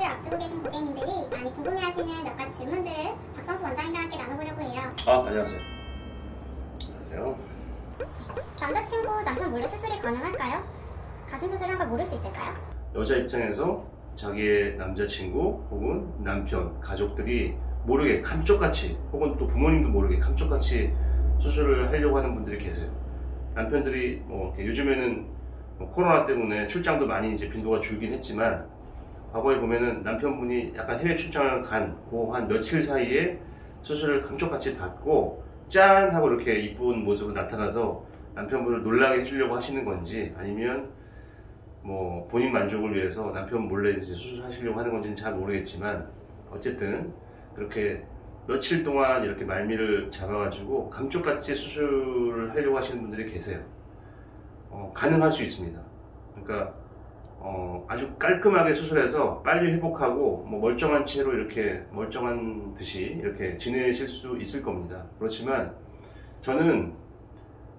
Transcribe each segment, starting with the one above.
수술을 앞두고 계신 고객님들이 많이 궁금해하시는 몇 가지 질문들을 박성수 원장님과 함께 나눠보려고 해요. 아, 안녕하세요. 안녕하세요. 남자친구, 남편 몰래 수술이 가능할까요? 가슴 수술한 걸 모를 수 있을까요? 여자 입장에서 자기의 남자친구 혹은 남편, 가족들이 모르게 감쪽같이 혹은 또 부모님도 모르게 감쪽같이 수술을 하려고 하는 분들이 계세요. 남편들이 뭐 요즘에는 뭐 코로나 때문에 출장도 많이 이제 빈도가 줄긴 했지만 과거에 보면은 남편분이 약간 해외 출장을 간그한 며칠 사이에 수술을 감쪽같이 받고 짠 하고 이렇게 이쁜 모습으로 나타나서 남편분을 놀라게 해주려고 하시는 건지 아니면 뭐 본인 만족을 위해서 남편 몰래 이제 수술하시려고 하는 건지는 잘 모르겠지만 어쨌든 그렇게 며칠 동안 이렇게 말미를 잡아가지고 감쪽같이 수술을 하려고 하시는 분들이 계세요. 어, 가능할 수 있습니다. 그러니까 어, 아주 깔끔하게 수술해서 빨리 회복하고 뭐 멀쩡한 채로 이렇게 멀쩡한 듯이 이렇게 지내실 수 있을 겁니다. 그렇지만 저는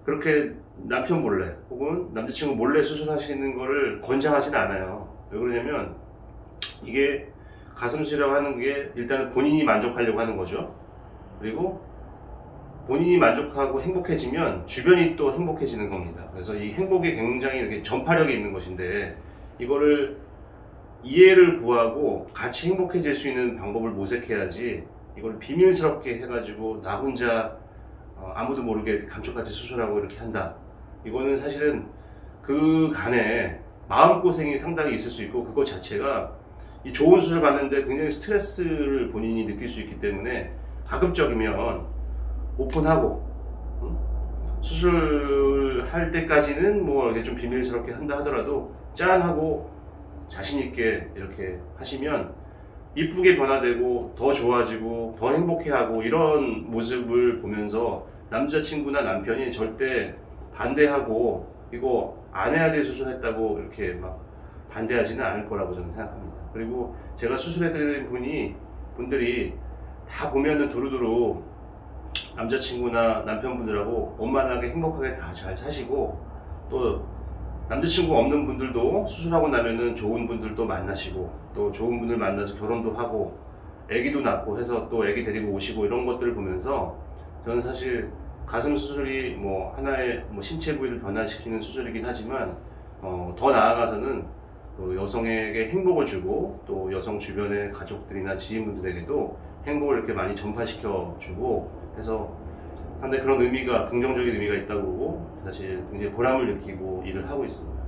그렇게 남편 몰래 혹은 남자친구 몰래 수술하시는 거를 권장하지는 않아요. 왜 그러냐면 이게 가슴 수술이라고 하는 게 일단은 본인이 만족하려고 하는 거죠. 그리고 본인이 만족하고 행복해지면 주변이 또 행복해지는 겁니다. 그래서 이 행복이 굉장히 이렇게 전파력이 있는 것인데 이거를 이해를 구하고 같이 행복해질 수 있는 방법을 모색해야지 이걸 비밀스럽게 해가지고 나 혼자 어, 아무도 모르게 감쪽같이 수술하고 이렇게 한다. 이거는 사실은 그 간에 마음고생이 상당히 있을 수 있고 그것 자체가 이 좋은 수술 받는데 굉장히 스트레스를 본인이 느낄 수 있기 때문에 가급적이면 오픈하고 응? 수술할 때까지는 뭐 이게 좀 비밀스럽게 한다 하더라도 짠하고 자신있게 이렇게 하시면 이쁘게 변화되고 더 좋아지고 더 행복해하고 이런 모습을 보면서 남자친구나 남편이 절대 반대하고 이거 안 해야 될 수술했다고 이렇게 막 반대하지는 않을 거라고 저는 생각합니다. 그리고 제가 수술해드린 분이 분들이 다 보면은 두루두루 남자친구나 남편분들하고 원만하게 행복하게 다 잘 사시고 또 남자친구 없는 분들도 수술하고 나면은 좋은 분들도 만나시고 또 좋은 분들 만나서 결혼도 하고 아기도 낳고 해서 또 아기 데리고 오시고 이런 것들을 보면서 저는 사실 가슴 수술이 뭐 하나의 뭐 신체 부위를 변화시키는 수술이긴 하지만 어, 더 나아가서는 또 여성에게 행복을 주고 또 여성 주변의 가족들이나 지인분들에게도 행복을 이렇게 많이 전파시켜 주고 해서 상당히 그런 의미가 긍정적인 의미가 있다고 보고 사실 굉장히 보람을 느끼고 일을 하고 있습니다.